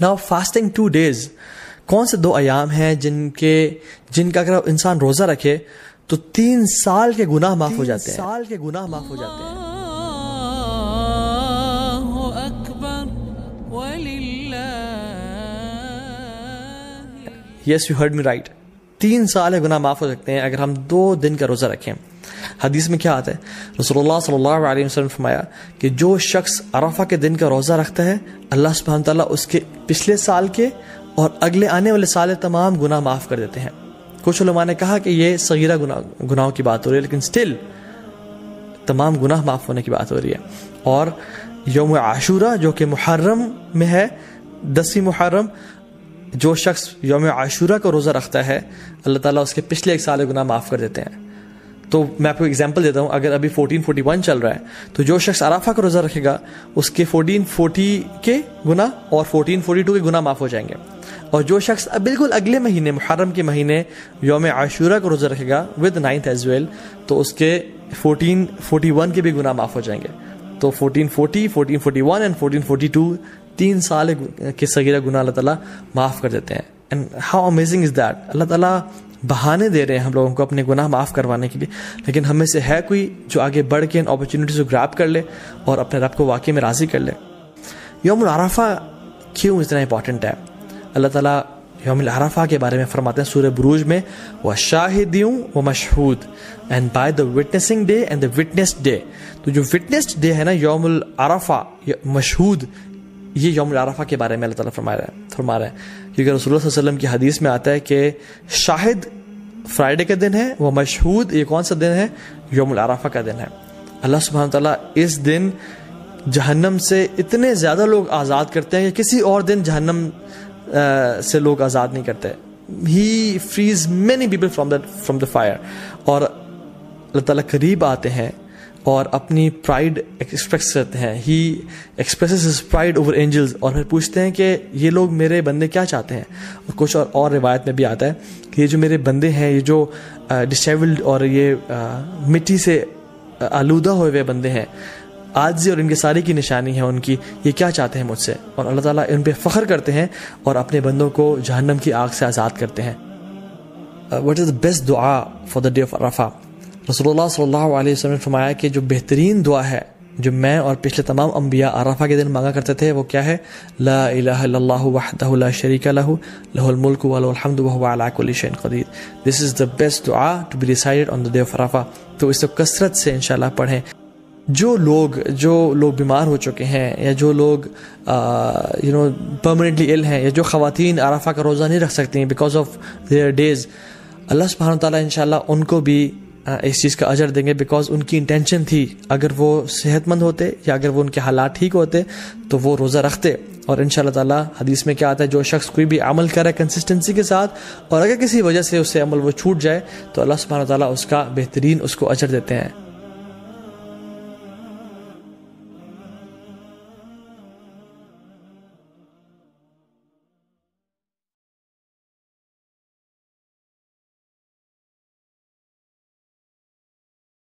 Now fasting two days कौन से दो आयाम हैं जिनके जिनका अगर इंसान रोजा रखे तो तीन साल के गुनाह माफ़ हो जाते हैं। साल के गुनाह माफ़ हो जाते हैं। Yes you heard me right तीन साल के गुनाह माफ़ हो सकते हैं, अगर हम दो दिन का रोजा रखें। हदीस में क्या आता है? रसोल्ला सल्लल्लाहु फरमाया कि जो शख्स अरफा के दिन का रोजा रखता है, अल्लाह तआला उसके पिछले साल के और अगले आने वाले साल तमाम गुनाह माफ़ कर देते हैं। कुछ उलमा ने कहा कि ये सगीरा गुना, गुनाहों की बात हो रही है, लेकिन स्टिल तमाम गुनाह माफ़ होने की बात हो रही है। और योम आशूरा जो कि मुहर्रम में है, दसवीं मुहर्रम जो शख्स योम आशूरा का रोज़ा रखता है अल्लाह ताला उसके पिछले एक साल के गुनाह माफ़ कर देते हैं। तो मैं आपको एग्जांपल देता हूँ अगर अभी 1441 चल रहा है तो जो शख्स अराफा का रोज़ा रखेगा उसके 1440 के गुना और 1442 के गुना माफ़ हो जाएँगे। और जो शख्स अब बिल्कुल अगले महीने मुहर्रम के महीने योम आशूरा का रोज़ा रखेगा विद नाइन्थ एज वेल तो उसके 1441 के भी गुना माफ़ हो जाएँगे। तो 1440, 1441 एंड 1442 तीन साल के सगीरा गुना अल्लाह ताला माफ़ कर देते हैं। And how amazing is that Allah ताला बहाने दे रहे हैं हम लोगों को अपने गुनाह माफ़ करवाने के लिए। लेकिन हमें से है कोई जो आगे बढ़ के इन अपॉर्चुनिटीज़ को ग्रैप कर ले और अपने रब को वाकई में राज़ी कर ले। योम अराफा क्यों इतना इंपॉर्टेंट है? अल्लाह ताला योम अराफा के बारे में फरमाते हैं सूर्य बुरूज में, वह शाहिदियों व Mashhood. And by the witnessing day and the witness day तो जो विटनेस डे है ना योम अराफा, मशहूद ये योम अराफा के बारे में अल्लाह ताला फरमा रहा है फरमा रहा है क्योंकि रसूलुल्लाह वसल्लम की हदीस में आता है कि शाहिद फ्राइडे का दिन है, वह मशहूद ये कौन सा दिन है? योम अराफा का दिन है। अल्लाह सुबहान ताला इस दिन जहन्नम से इतने ज़्यादा लोग आज़ाद करते हैं कि किसी और दिन जहन्नम से लोग आज़ाद नहीं करते। He frees many people from the from the fire और अल्लाह ताला करीब आते हैं और अपनी प्राइड एक्सप्रेस करते हैं। He express his pride over angels और फिर पूछते हैं कि ये लोग मेरे बंदे क्या चाहते हैं? और कुछ और, और रिवायत में भी आता है कि ये जो मेरे बंदे हैं ये जो डिसेबल्ड और ये मिट्टी से आलूदा हुए हुए बंदे हैं आजी और इनके सारी की निशानी है उनकी ये क्या चाहते हैं मुझसे? और अल्लाह ताला इन पे फ़ख्र करते हैं और अपने बंदों को जहन्नम की आग से आज़ाद करते हैं। वट इज़ द बेस्ट दुआ for the day of Arafah रसोल्ला सल्लल्लाहु अलैहि वसल्लम ने फरमाया कि जो बेहतरीन दुआ है, जो मैं और पिछले तमाम अम्बिया आराफा के दिन मांगा करते थे, वो क्या है? ला वहदहु शरीका लहु, लहुल मुल्कु व लहुल हम्दु व हुवा अला कुल्ली शैइन कदीर। दिस इज़ द बेस्ट दुआ to be recited on the day of Arafah तो इसको कसरत से इंशाल्लाह पढ़ें। जो लोग जो लोग बीमार हो चुके हैं, या जो लोग यू नो परमानेंटली इल हैं, या जो खातन अरफा का रोज़ा नहीं रख सकती हैं because of their days Allah सुबहान ताला इंशाल्लाह उनको भी इस चीज़ का अजर देंगे बिकॉज़ उनकी इंटेंशन थी, अगर वो सेहतमंद होते या अगर वो उनके हालात ठीक होते तो वो रोज़ा रखते। और इन ताला हदीस में क्या आता है, जो शख्स कोई भी अमल करे कंसिस्टेंसी के साथ, और अगर किसी वजह से उससे अमल वो छूट जाए तो अल्लाह सुबह ताली उसका बेहतरीन उसको अजर देते हैं।